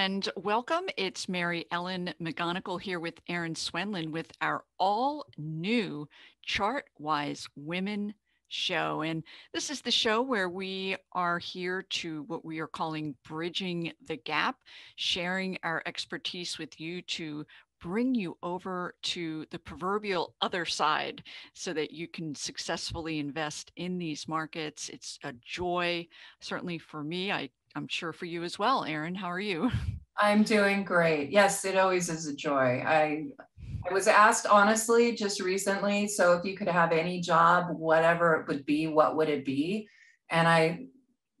and welcome. It's Mary Ellen McGonagle here with Erin Swenlin with our all new Chartwise Women show. And this is the show where we are here to what we are calling bridging the gap, sharing our expertise with you to bring you over to the proverbial other side so that you can successfully invest in these markets. It's a joy, certainly for me. I, I'm sure for you as well, Erin. How are you? I'm doing great. Yes, it always is a joy. I I was asked honestly just recently, so if you could have any job, whatever it would be, what would it be? And I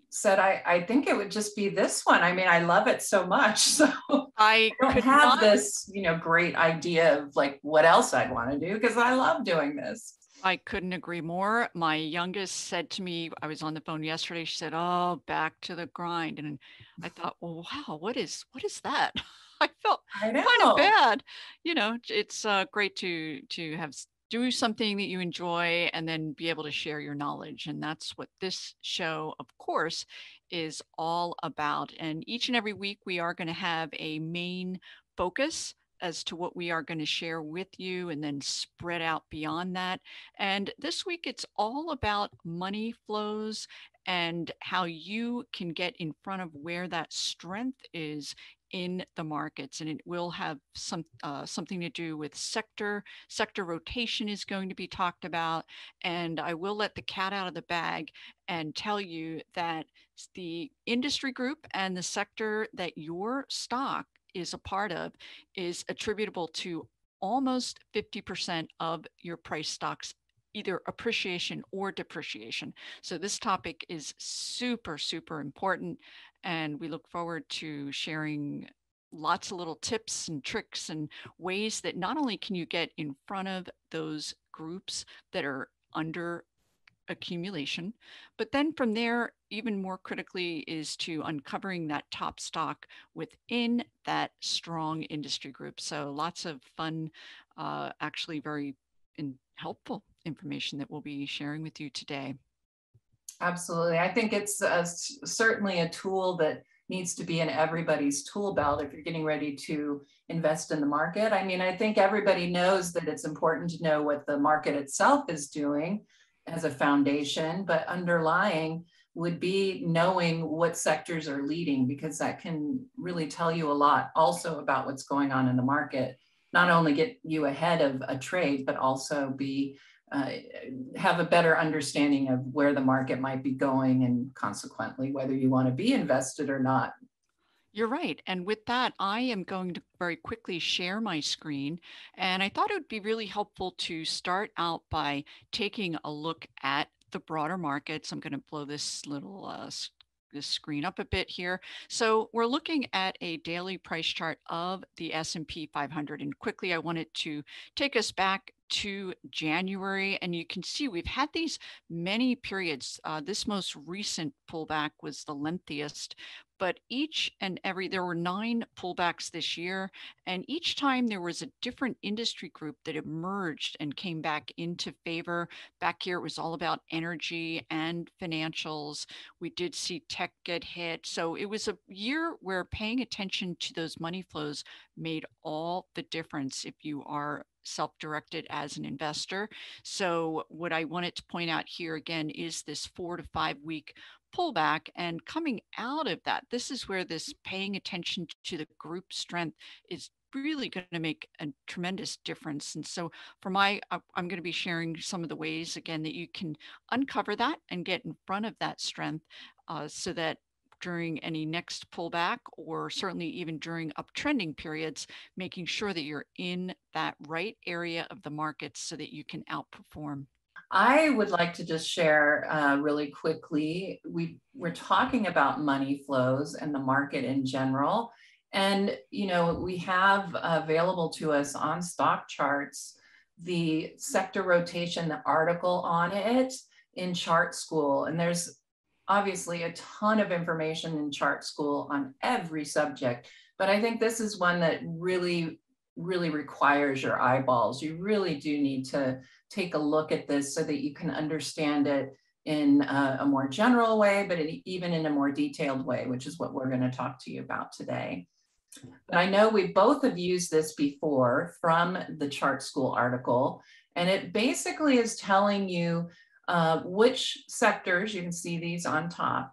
said I, I think it would just be this one. I mean, I love it so much. So I, I don't have not... this, you know, great idea of like what else I'd want to do because I love doing this. I couldn't agree more. My youngest said to me, I was on the phone yesterday. She said, "Oh, back to the grind," and I thought, "Well, wow, what is what is that?" I felt I kind of bad. You know, it's uh, great to to have do something that you enjoy and then be able to share your knowledge. And that's what this show, of course, is all about. And each and every week, we are going to have a main focus as to what we are going to share with you and then spread out beyond that. And this week, it's all about money flows and how you can get in front of where that strength is in the markets and it will have some uh, something to do with sector sector rotation is going to be talked about and i will let the cat out of the bag and tell you that the industry group and the sector that your stock is a part of is attributable to almost 50% of your price stocks either appreciation or depreciation. So this topic is super, super important. And we look forward to sharing lots of little tips and tricks and ways that not only can you get in front of those groups that are under accumulation, but then from there, even more critically, is to uncovering that top stock within that strong industry group. So lots of fun, uh, actually very in, helpful information that we'll be sharing with you today. Absolutely. I think it's uh, certainly a tool that needs to be in everybody's tool belt if you're getting ready to invest in the market. I mean, I think everybody knows that it's important to know what the market itself is doing as a foundation, but underlying would be knowing what sectors are leading because that can really tell you a lot also about what's going on in the market. Not only get you ahead of a trade, but also be uh, have a better understanding of where the market might be going and consequently whether you want to be invested or not. You're right. And with that, I am going to very quickly share my screen. And I thought it would be really helpful to start out by taking a look at the broader markets. I'm going to blow this little uh, this screen up a bit here. So we're looking at a daily price chart of the S&P 500 and quickly I wanted to take us back to January and you can see we've had these many periods. Uh, this most recent pullback was the lengthiest, but each and every there were nine pullbacks this year and each time there was a different industry group that emerged and came back into favor. Back here it was all about energy and financials. We did see tech get hit. So it was a year where paying attention to those money flows made all the difference if you are self-directed as an investor. So what I wanted to point out here again is this four to five week pullback and coming out of that this is where this paying attention to the group strength is really going to make a tremendous difference and so for my i'm going to be sharing some of the ways again that you can uncover that and get in front of that strength uh, so that during any next pullback or certainly even during uptrending periods making sure that you're in that right area of the market so that you can outperform I would like to just share uh, really quickly. We we're talking about money flows and the market in general, and you know we have available to us on stock charts the sector rotation, the article on it in Chart School, and there's obviously a ton of information in Chart School on every subject. But I think this is one that really really requires your eyeballs. You really do need to take a look at this so that you can understand it in a, a more general way, but it, even in a more detailed way, which is what we're going to talk to you about today. But I know we both have used this before from the chart school article, and it basically is telling you uh, which sectors, you can see these on top,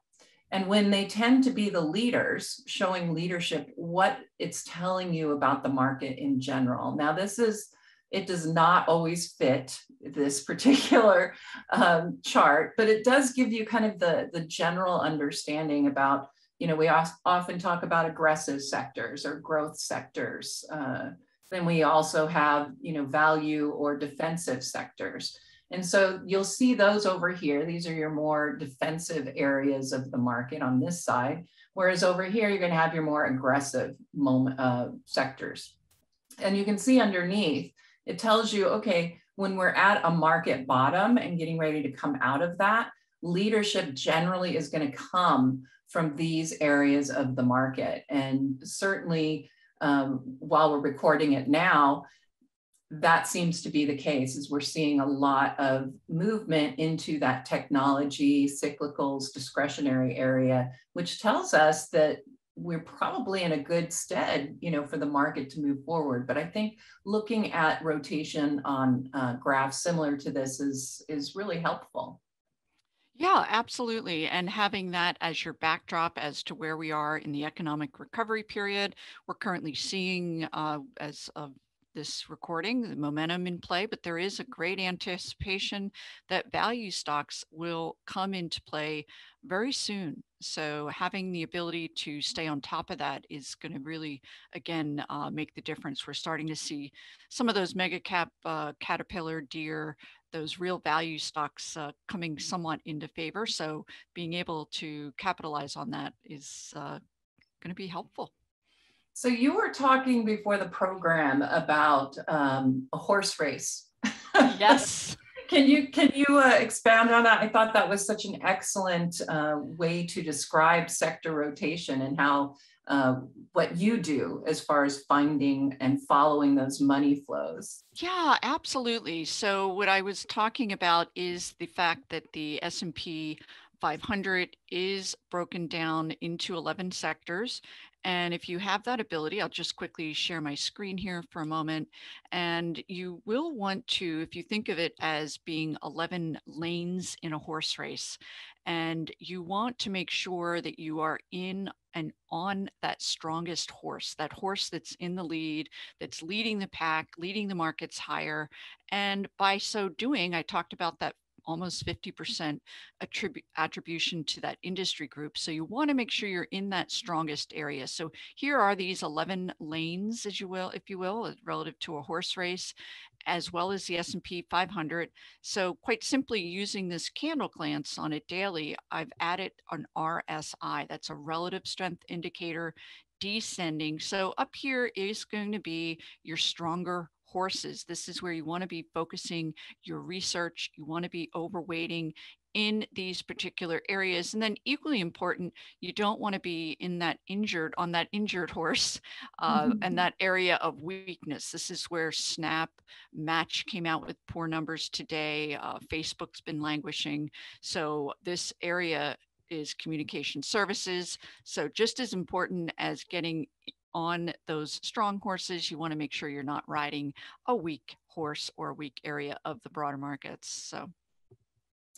and when they tend to be the leaders, showing leadership, what it's telling you about the market in general. Now, this is, it does not always fit this particular um, chart, but it does give you kind of the, the general understanding about, you know, we often talk about aggressive sectors or growth sectors. Uh, then we also have, you know, value or defensive sectors. And so you'll see those over here. These are your more defensive areas of the market on this side. Whereas over here, you're going to have your more aggressive moment, uh, sectors. And you can see underneath, it tells you, okay, when we're at a market bottom and getting ready to come out of that, leadership generally is going to come from these areas of the market. And certainly, um, while we're recording it now, that seems to be the case is we're seeing a lot of movement into that technology cyclicals discretionary area which tells us that we're probably in a good stead you know for the market to move forward but i think looking at rotation on uh, graphs similar to this is is really helpful yeah, absolutely. And having that as your backdrop as to where we are in the economic recovery period, we're currently seeing, uh, as of this recording, the momentum in play, but there is a great anticipation that value stocks will come into play very soon. So having the ability to stay on top of that is going to really, again, uh, make the difference. We're starting to see some of those mega cap, uh, Caterpillar, Deere, those real value stocks uh, coming somewhat into favor. So being able to capitalize on that is uh, going to be helpful. So you were talking before the program about um, a horse race. Yes. can you can you uh, expand on that? I thought that was such an excellent uh, way to describe sector rotation and how uh, what you do as far as finding and following those money flows. Yeah, absolutely. So what I was talking about is the fact that the S&P 500 is broken down into 11 sectors and if you have that ability, I'll just quickly share my screen here for a moment. And you will want to, if you think of it as being 11 lanes in a horse race, and you want to make sure that you are in and on that strongest horse, that horse that's in the lead, that's leading the pack, leading the markets higher. And by so doing, I talked about that almost 50% attribu- attribution to that industry group. So you want to make sure you're in that strongest area. So here are these 11 lanes, as you will, if you will, uh, relative to a horse race, as well as the S&P 500. So quite simply using this candle glance on it daily, I've added an RSI. That's a relative strength indicator descending. So up here is going to be your stronger horses. This is where you want to be focusing your research. You want to be overweighting in these particular areas. And then equally important, you don't want to be in that injured, on that injured horse uh, mm-hmm. and that area of weakness. This is where Snap Match came out with poor numbers today. Uh, Facebook's been languishing. So this area is communication services. So just as important as getting on those strong horses, you want to make sure you're not riding a weak horse or a weak area of the broader markets. So.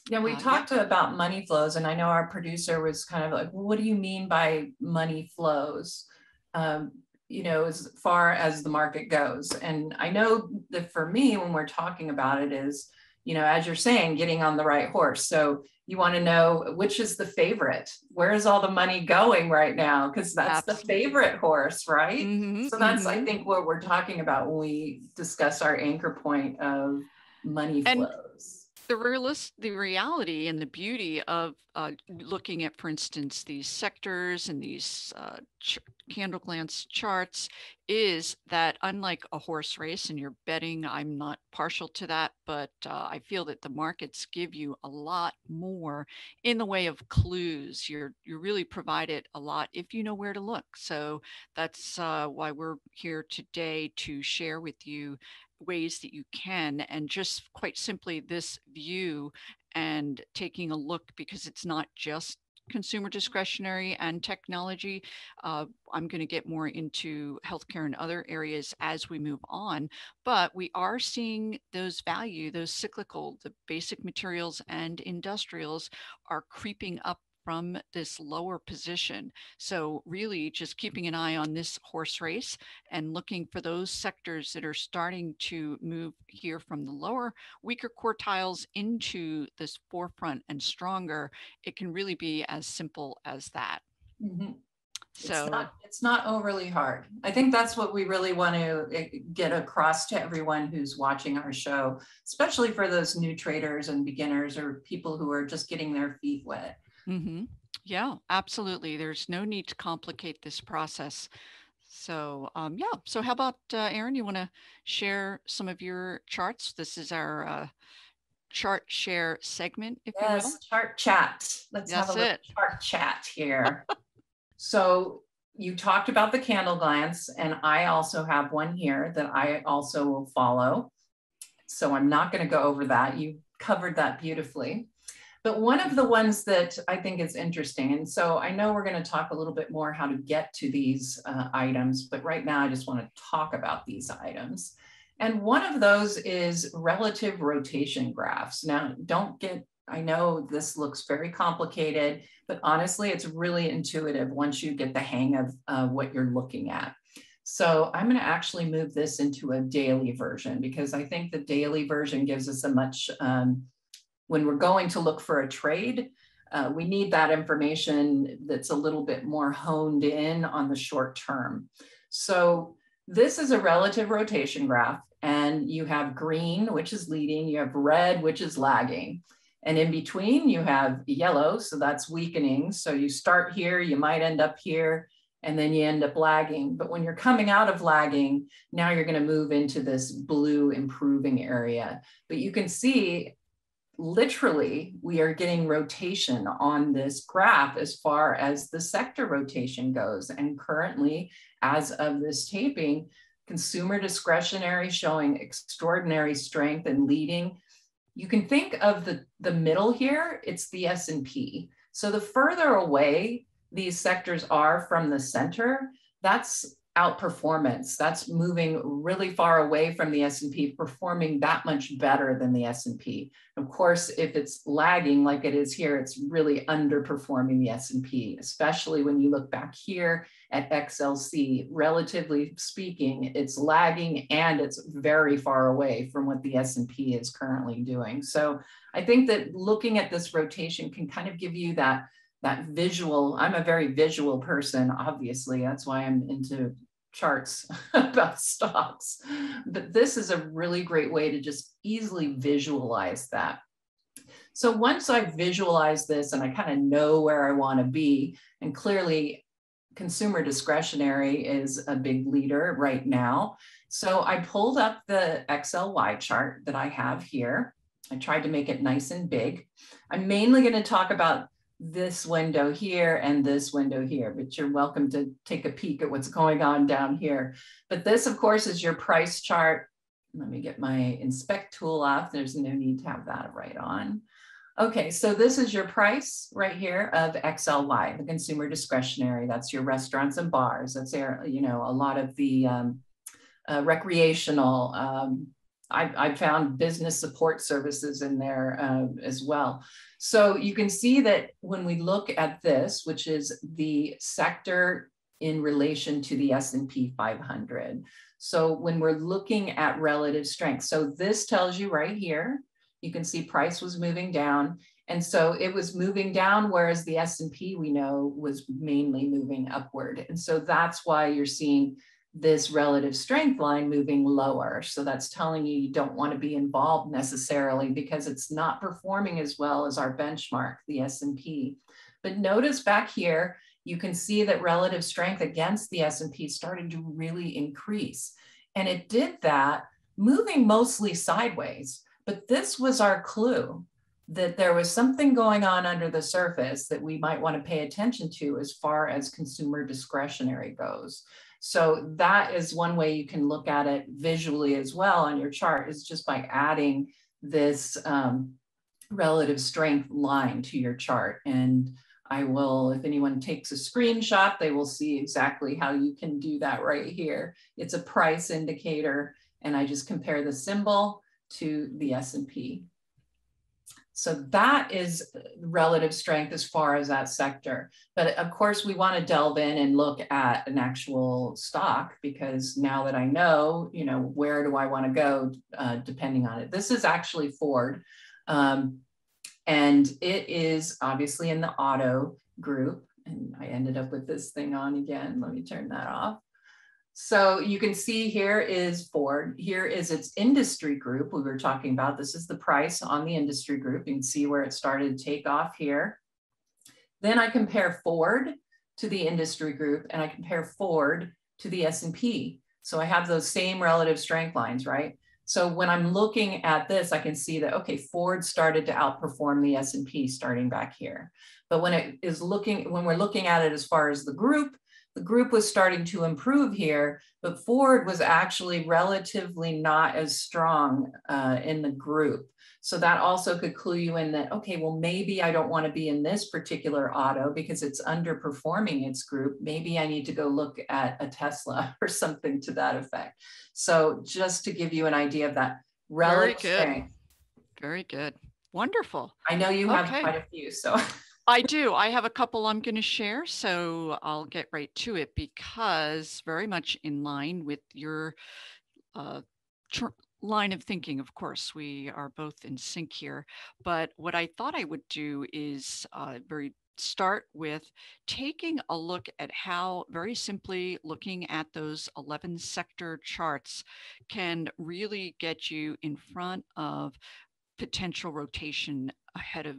Yeah, we uh, talked yeah. about money flows, and I know our producer was kind of like, well, what do you mean by money flows? Um, you know, as far as the market goes. And I know that for me, when we're talking about it, is, you know, as you're saying, getting on the right horse. So you want to know which is the favorite where is all the money going right now because that's Absolutely. the favorite horse right mm-hmm, so that's mm-hmm. i think what we're talking about when we discuss our anchor point of money and flows the realist the reality and the beauty of uh, looking at for instance these sectors and these uh, ch- candle glance charts is that unlike a horse race and you're betting i'm not partial to that but uh, i feel that the markets give you a lot more in the way of clues. You're you're really provided a lot if you know where to look. So that's uh, why we're here today to share with you ways that you can and just quite simply this view and taking a look because it's not just consumer discretionary and technology. Uh, I'm going to get more into healthcare and other areas as we move on, but we are seeing those value, those cyclical, the basic materials and industrials are creeping up from this lower position. So really just keeping an eye on this horse race and looking for those sectors that are starting to move here from the lower, weaker quartiles into this forefront and stronger. It can really be as simple as that. Mm-hmm. So it's not, it's not, overly hard. I think that's what we really want to eh, get across to everyone who's watching our show, especially for those new traders and beginners or people who are just getting their feet wet. Mm-hmm. Yeah, absolutely. There's no need to complicate this process. So um, yeah, so how about uh, Erin? You want to share some of your charts? This is our uh, chart share segment, if yes, you will. chart chat. Let's That's have a it. chart chat here. so you talked about the candle glance, and I also have one here that I also will follow. So I'm not going to go over that. You covered that beautifully. But one of the ones that I think is interesting, and so I know we're going to talk a little bit more how to get to these uh, items, but right now I just want to talk about these items. And one of those is relative rotation graphs. Now, don't get, I know this looks very complicated, but honestly, it's really intuitive once you get the hang of uh, what you're looking at. So I'm going to actually move this into a daily version because I think the daily version gives us a much um, when we're going to look for a trade, uh, we need that information that's a little bit more honed in on the short term. So this is a relative rotation graph and you have green, which is leading, you have red, which is lagging. And in between you have yellow, so that's weakening. So you start here, you might end up here, and then you end up lagging. But when you're coming out of lagging, now you're gonna move into this blue improving area. But you can see literally we are getting rotation on this graph as far as the sector rotation goes. And currently, as of this taping, consumer discretionary showing extraordinary strength and leading. You can think of the, the middle here, it's the S&P. So the further away these sectors are from the center, that's outperformance. That's moving really far away from the S&P, performing that much better than the S&P. Of course, if it's lagging like it is here, it's really underperforming the S&P, especially when you look back here at XLC. Relatively speaking, it's lagging and it's very far away from what the S&P is currently doing. So I think that looking at this rotation can kind of give you that that visual i'm a very visual person obviously that's why i'm into charts about stocks. But this is a really great way to just easily visualize that. So once i visualize this and i kind of know where i want to be and clearly consumer discretionary is a big leader right now. So i pulled up the xly chart that i have here. I tried to make it nice and big. I'm mainly going to talk about this window here and this window here, but you're welcome to take a peek at what's going on down here. But this, of course, is your price chart. Let me get my inspect tool off. There's no need to have that right on. Okay, so this is your price right here of XLY, the consumer discretionary. That's your restaurants and bars. That's there, you know, a lot of the um, uh, recreational. Um, I, found business support services in there uh, as well. So you can see that when we look at this, which is the sector in relation to the S&P 500. So when we're looking at relative strength, so this tells you right here, you can see price was moving down. And so it was moving down, whereas the S&P we know was mainly moving upward. And so that's why you're seeing this relative strength line moving lower. So that's telling you you don't want to be involved necessarily because it's not performing as well as our benchmark, the S&P. But notice back here, you can see that relative strength against the S&P started to really increase. And it did that moving mostly sideways. But this was our clue that there was something going on under the surface that we might want to pay attention to as far as consumer discretionary goes. So that is one way you can look at it visually as well on your chart is just by adding this um, relative strength line to your chart. And I will, if anyone takes a screenshot, they will see exactly how you can do that right here. It's a price indicator and I just compare the symbol to the S&P. So that is relative strength as far as that sector. But of course, we want to delve in and look at an actual stock because now that I know, you know, where do I want to go uh, depending on it. This is actually Ford. Um, and it is obviously in the auto group. And I ended up with this thing on again. Let me turn that off. So you can see here is Ford. Here is its industry group we were talking about. This is the price on the industry group. You can see where it started to take off here. Then I compare Ford to the industry group and I compare Ford to the S&P. So I have those same relative strength lines, right? So when I'm looking at this, I can see that, okay, Ford started to outperform the S&P starting back here. But when it is looking, when we're looking at it as far as the group, the group was starting to improve here, but Ford was actually relatively not as strong uh, in the group. So that also could clue you in that, okay, well, maybe I don't want to be in this particular auto because it's underperforming its group. Maybe I need to go look at a Tesla or something to that effect. So just to give you an idea of that relative Very good. Very good. Wonderful. I know you have okay. quite a few, so. I do. I have a couple I'm going to share, so I'll get right to it because very much in line with your uh, line of thinking. Of course, we are both in sync here. But what I thought I would do is uh, very start with taking a look at how very simply looking at those 11 sector charts can really get you in front of potential rotation ahead of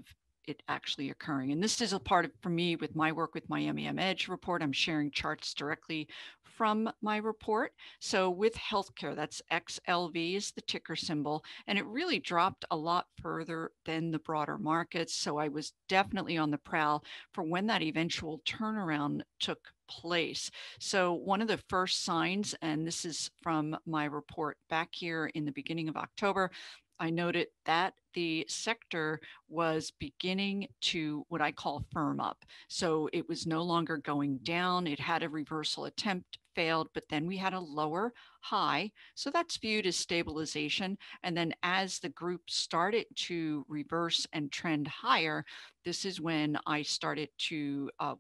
it actually occurring. And this is a part of, for me, with my work with my MEM Edge report, I'm sharing charts directly from my report. So with healthcare, that's XLV is the ticker symbol, and it really dropped a lot further than the broader markets. So I was definitely on the prowl for when that eventual turnaround took place. So one of the first signs, and this is from my report back here in the beginning of October, I noted that the sector was beginning to what I call firm up. So it was no longer going down. It had a reversal attempt, failed, but then we had a lower high. So that's viewed as stabilization. And then as the group started to reverse and trend higher, this is when I started to uh,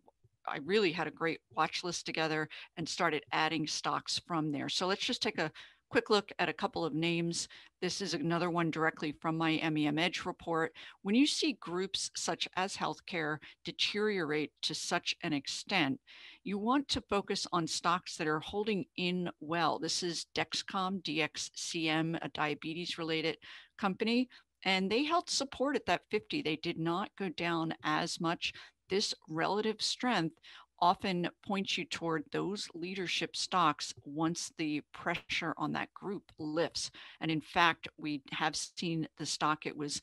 I really had a great watch list together and started adding stocks from there. So let's just take a quick look at a couple of names. This is another one directly from my MEM Edge report. When you see groups such as healthcare deteriorate to such an extent, you want to focus on stocks that are holding in well. This is Dexcom, DXCM, a diabetes related company, and they held support at that 50. They did not go down as much. This relative strength often points you toward those leadership stocks once the pressure on that group lifts. And in fact, we have seen the stock, it was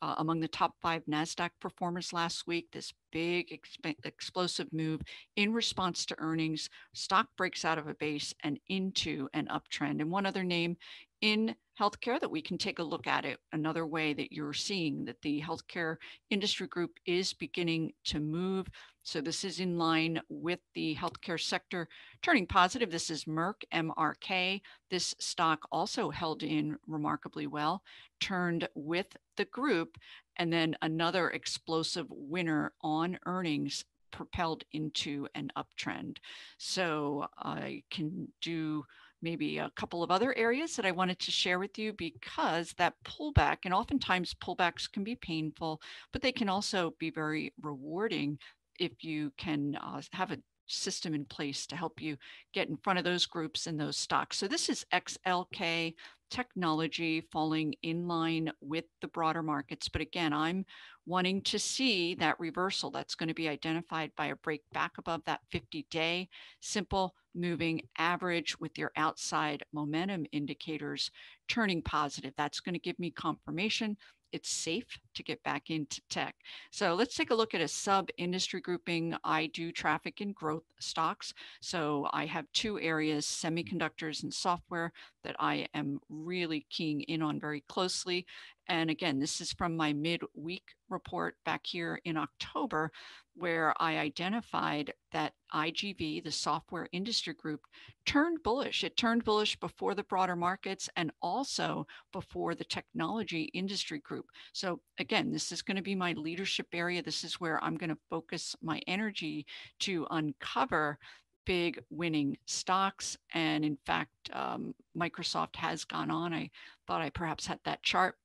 uh, among the top five NASDAQ performers last week, this big exp- explosive move in response to earnings. Stock breaks out of a base and into an uptrend. And one other name in healthcare that we can take a look at it another way that you're seeing that the healthcare industry group is beginning to move. So this is in line with the healthcare sector turning positive. This is merck mrk this stock also held in remarkably well turned with the group and then another explosive winner on earnings propelled into an uptrend. So i can do maybe a couple of other areas that I wanted to share with you because that pullback, and oftentimes pullbacks can be painful, but they can also be very rewarding if you can uh, have a system in place to help you get in front of those groups and those stocks. So this is XLK technology falling in line with the broader markets. But again, I'm wanting to see that reversal that's going to be identified by a break back above that 50 day simple moving average with your outside momentum indicators turning positive. That's going to give me confirmation it's safe to get back into tech. So let's take a look at a sub industry grouping. I do traffic and growth stocks. So I have two areas, semiconductors and software that I am really keying in on very closely. And again, this is from my mid-week report back here in October, where I identified that IGV, the software industry group, turned bullish. It turned bullish before the broader markets and also before the technology industry group. So again, this is going to be my leadership area. This is where I'm going to focus my energy to uncover big winning stocks. And in fact, um, Microsoft has gone on. I thought I perhaps had that chart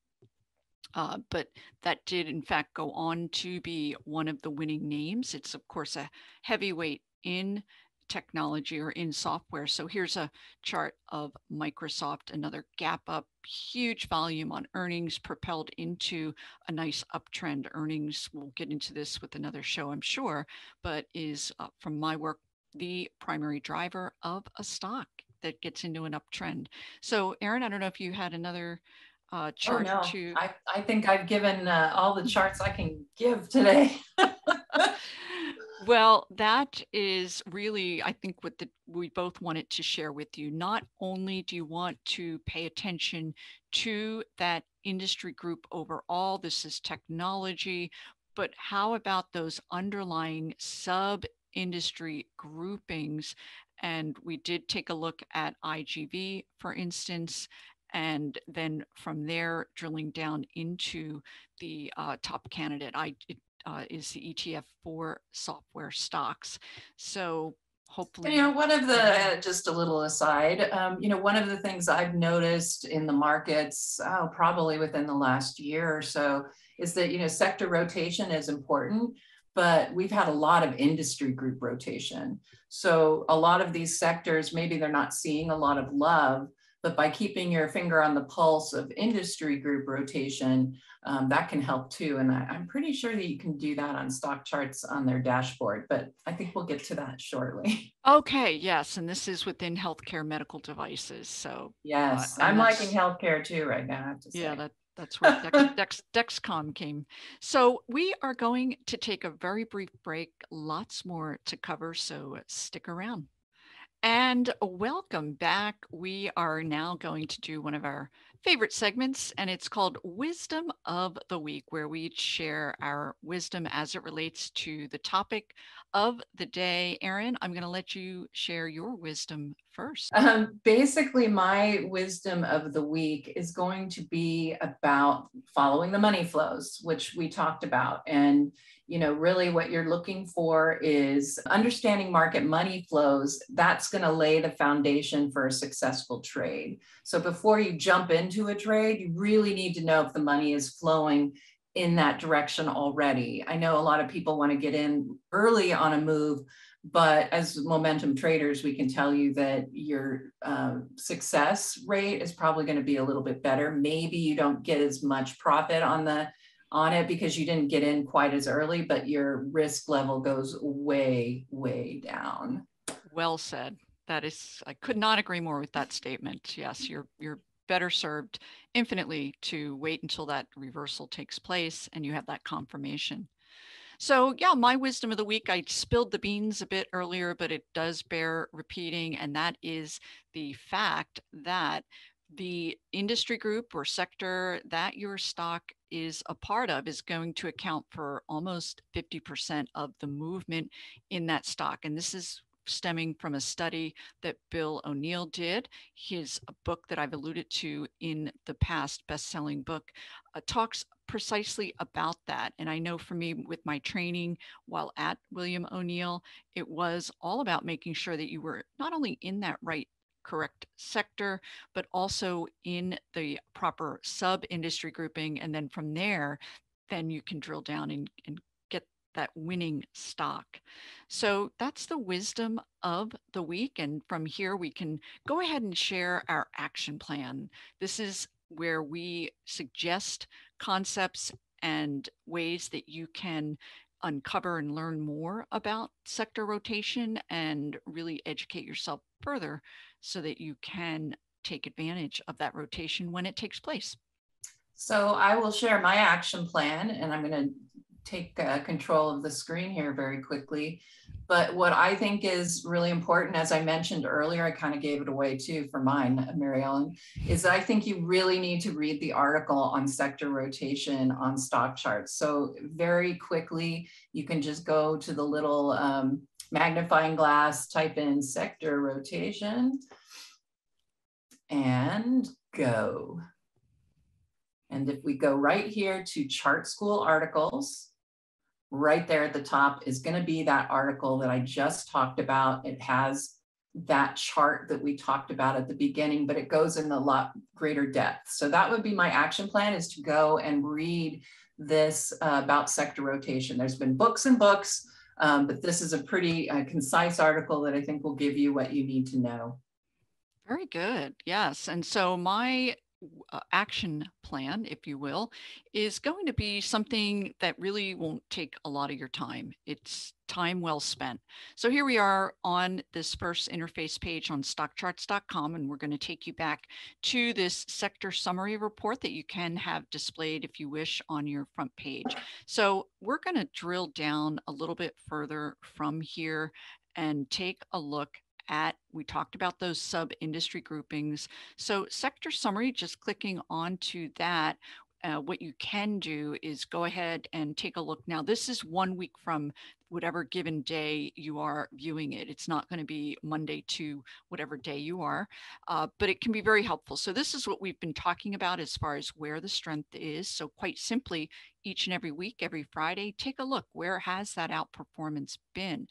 uh, but that did, in fact, go on to be one of the winning names. It's, of course, a heavyweight in technology or in software. So here's a chart of Microsoft, another gap up, huge volume on earnings propelled into a nice uptrend. Earnings, we'll get into this with another show, I'm sure, but is uh, from my work, the primary driver of a stock that gets into an uptrend. So Erin, I don't know if you had another uh, oh, chart oh, no. to. I, I think I've given uh, all the charts I can give today. well, that is really, I think, what the, we both wanted to share with you. Not only do you want to pay attention to that industry group overall, this is technology, but how about those underlying sub industry groupings? And we did take a look at IGV, for instance, and then from there drilling down into the uh, top candidate I, it, uh, is the ETF for software stocks. So hopefully. You know, one of the, just a little aside, um, you know, one of the things I've noticed in the markets, oh, probably within the last year or so, is that, you know, sector rotation is important, but we've had a lot of industry group rotation. So a lot of these sectors, maybe they're not seeing a lot of love, but by keeping your finger on the pulse of industry group rotation, um, that can help too. And I, am pretty sure that you can do that on stock charts on their dashboard, but I think we'll get to that shortly. Okay, yes. And this is within healthcare medical devices. So, yes, uh, I'm liking healthcare too right now. Yeah, that, that's where Dex, Dex, Dexcom came. So we are going to take a very brief break. Lots more to cover, so stick around. And welcome back. We are now going to do one of our favorite segments, and it's called Wisdom of the Week, where we share our wisdom as it relates to the topic of the day. Erin, I'm going to let you share your wisdom first. Um, basically, my wisdom of the week is going to be about following the money flows, which we talked about. And you know, really what you're looking for is understanding market money flows. That's going to lay the foundation for a successful trade. So before you jump into a trade, you really need to know if the money is flowing in that direction already. I know a lot of people want to get in early on a move, but as momentum traders, we can tell you that your uh, success rate is probably going to be a little bit better. Maybe you don't get as much profit on the on it because you didn't get in quite as early, but your risk level goes way, way down. Well said. That is, I could not agree more with that statement. Yes, you're you're better served infinitely to wait until that reversal takes place and you have that confirmation. So, yeah, my wisdom of the week, I spilled the beans a bit earlier, but it does bear repeating. And that is the fact that the industry group or sector that your stock is a part of is going to account for almost 50% of the movement in that stock. And this is stemming from a study that Bill O'Neill did. His book that I've alluded to in the past, best-selling book, uh, talks precisely about that. And I know for me, with my training while at William O'Neill, it was all about making sure that you were not only in that right correct sector, but also in the proper sub industry grouping. And then from there, then you can drill down and, and that winning stock. So that's the wisdom of the week. And from here, we can go ahead and share our action plan. This is where we suggest concepts and ways that you can uncover and learn more about sector rotation and really educate yourself further so that you can take advantage of that rotation when it takes place. So I will share my action plan and I'm going to take uh, control of the screen here very quickly. But what I think is really important, as I mentioned earlier, I kind of gave it away too for mine, Mary Ellen, is I think you really need to read the article on sector rotation on stock charts. So very quickly, you can just go to the little um, magnifying glass, type in sector rotation and go. And if we go right here to chart school articles, right there at the top is going to be that article that I just talked about. It has that chart that we talked about at the beginning, but it goes in a lot greater depth. So that would be my action plan is to go and read this uh, about sector rotation. There's been books and books, um, but this is a pretty uh, concise article that I think will give you what you need to know. Very good. Yes. And so my uh, action plan, if you will, is going to be something that really won't take a lot of your time. It's time well spent. So here we are on this first interface page on stockcharts.com, and we're going to take you back to this sector summary report that you can have displayed if you wish on your front page. So we're going to drill down a little bit further from here and take a look at, we talked about those sub industry groupings. So sector summary, just clicking onto that, uh, what you can do is go ahead and take a look. Now, this is one week from whatever given day you are viewing it. It's not going to be Monday to whatever day you are, uh, but it can be very helpful. So this is what we've been talking about as far as where the strength is. So quite simply, each and every week, every Friday, take a look. Where has that outperformance been?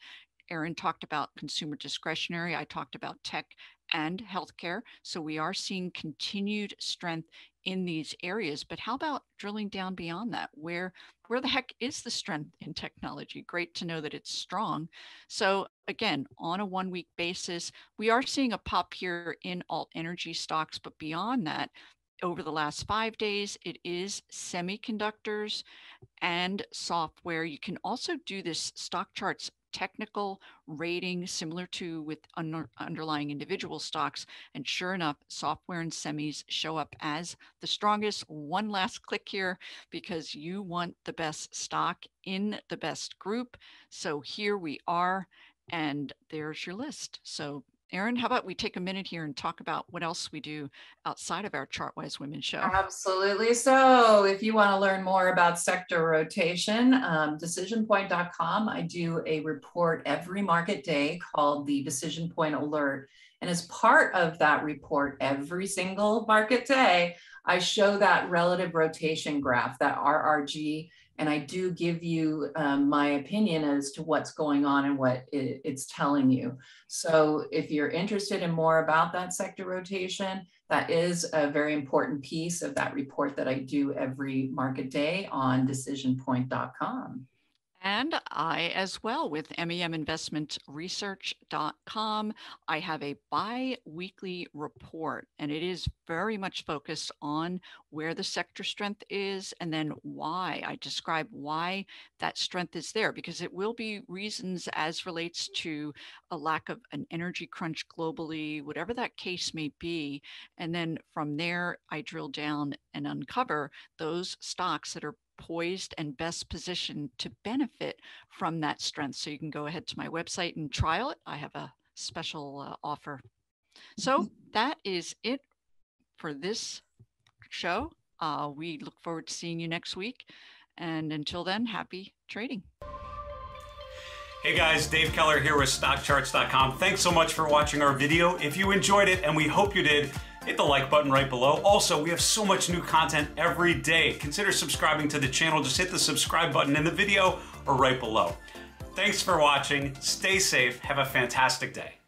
Erin talked about consumer discretionary. I talked about tech and healthcare. So we are seeing continued strength in these areas. But how about drilling down beyond that? Where where the heck is the strength in technology? Great to know that it's strong. So again, on a one week basis, we are seeing a pop here in alt energy stocks, but beyond that, over the last five days, it is semiconductors and software. You can also do this stock charts technical rating similar to with under, underlying individual stocks. And sure enough, software and semis show up as the strongest. One last click here because you want the best stock in the best group. So here we are, and there's your list. So Erin, how about we take a minute here and talk about what else we do outside of our Chartwise Women show? Absolutely. So, if you want to learn more about sector rotation, um, decisionpoint.com, I do a report every market day called the Decision Point Alert. And as part of that report, every single market day, I show that relative rotation graph, that RRG and I do give you um, my opinion as to what's going on and what it, it's telling you. So if you're interested in more about that sector rotation, that is a very important piece of that report that I do every market day on decisionpoint.com. And I, as well, with meminvestmentresearch.com, I have a bi weekly report, and it is very much focused on where the sector strength is and then why. I describe why that strength is there because it will be reasons as relates to a lack of an energy crunch globally, whatever that case may be. And then from there, I drill down and uncover those stocks that are poised and best positioned to benefit from that strength. So you can go ahead to my website and trial it. I have a special uh, offer. So mm-hmm. that is it for this show. Uh, we look forward to seeing you next week. And until then, happy trading. Hey guys, Dave Keller here with StockCharts.com. Thanks so much for watching our video. If you enjoyed it, and we hope you did, hit the like button right below. Also, we have so much new content every day. Consider subscribing to the channel. Just hit the subscribe button in the video or right below. Thanks for watching. Stay safe. Have a fantastic day.